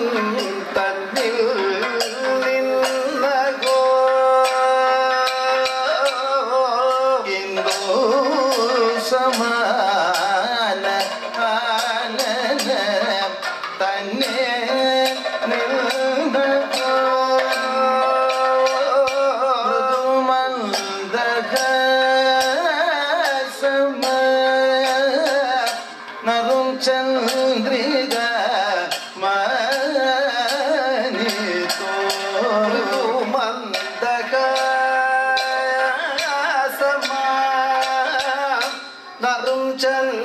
Ooh. നറും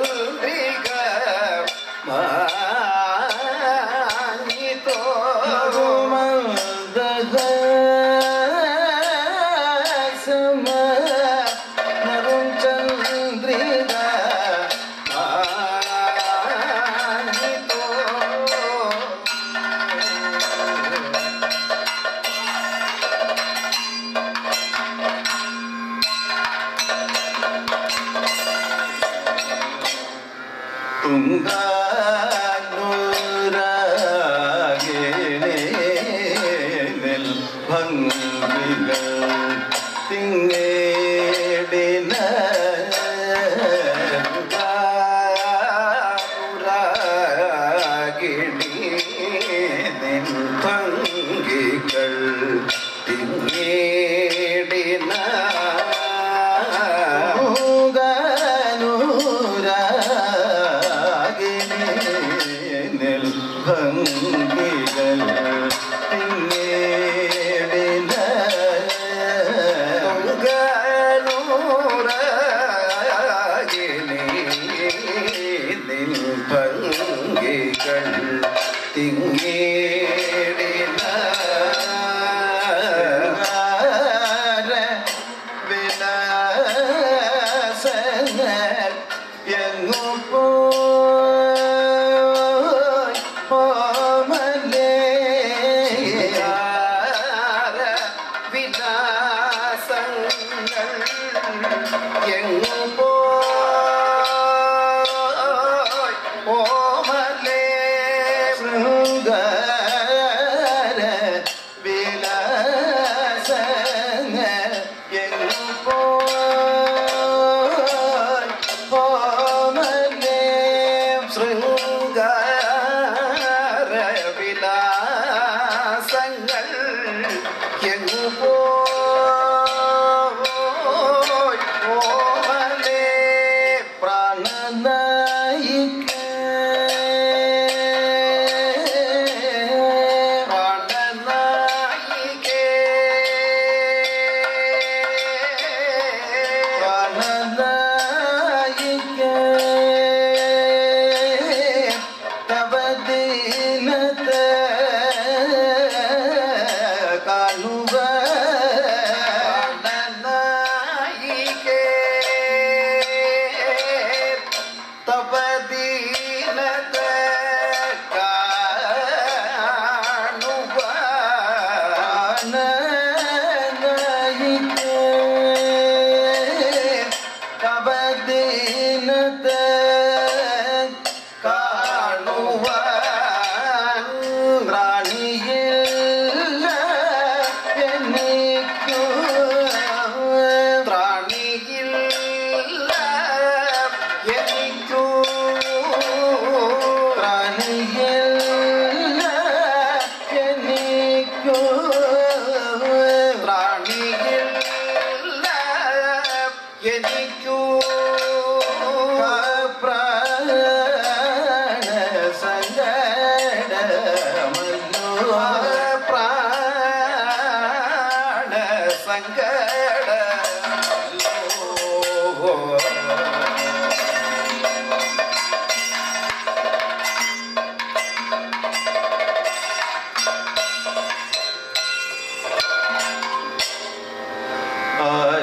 thân người tình Cần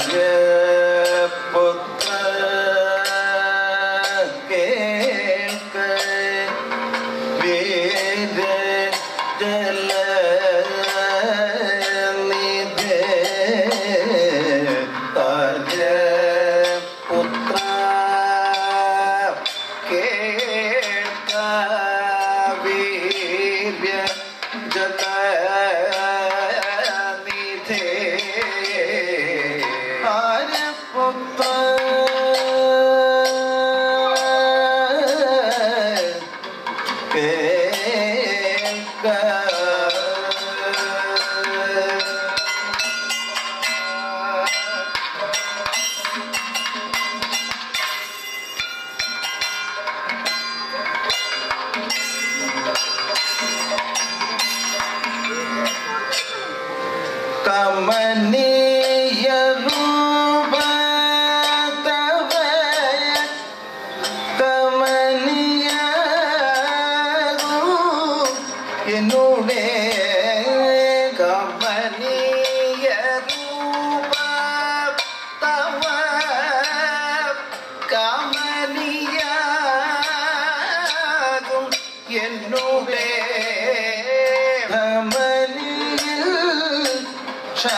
Yeah. என்னுடைய தமனியில் சா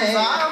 Exato.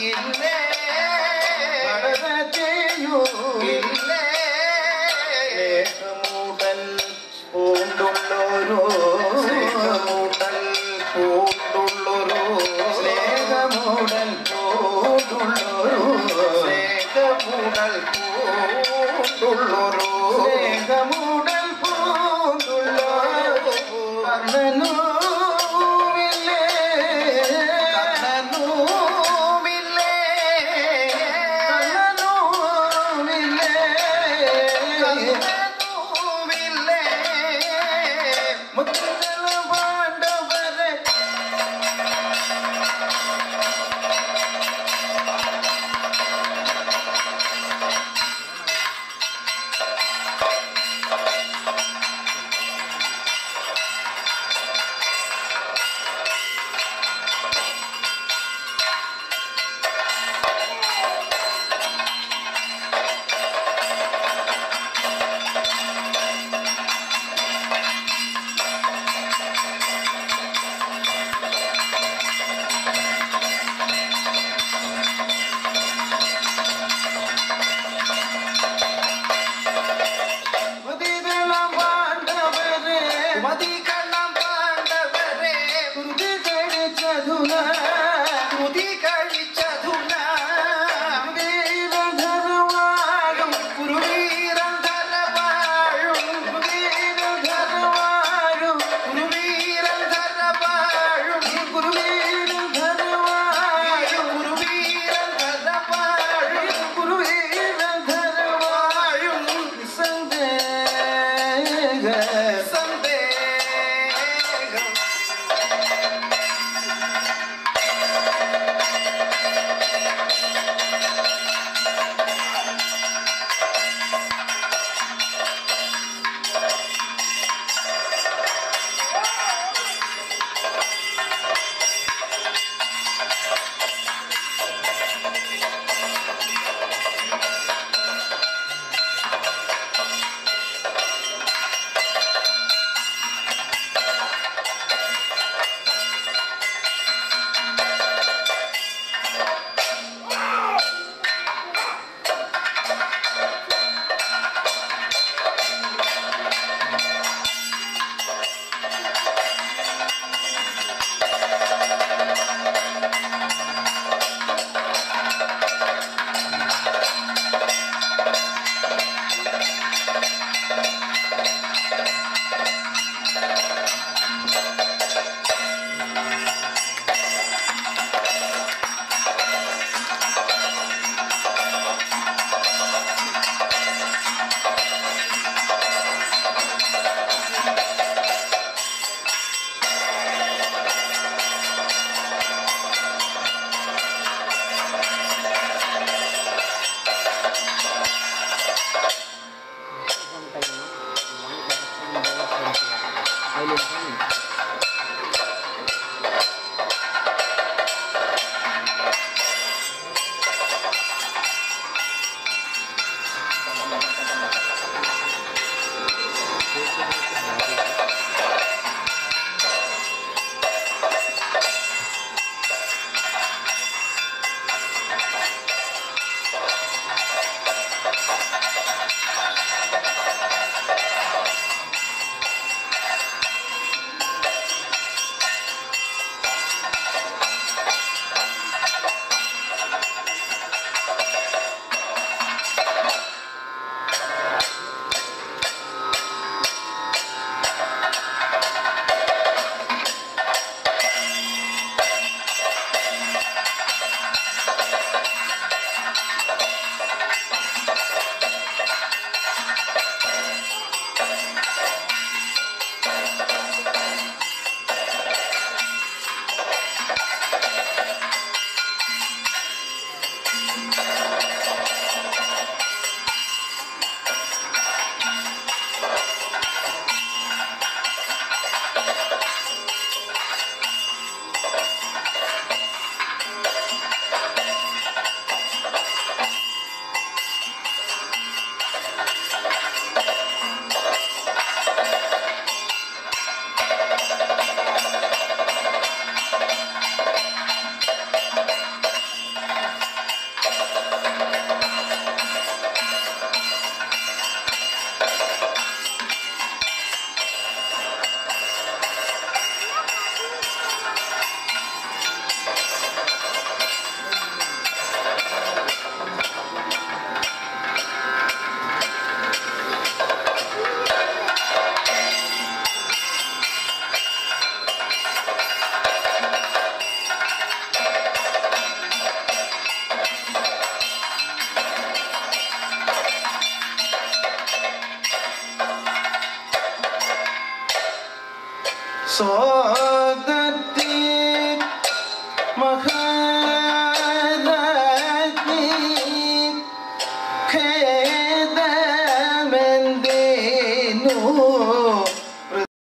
you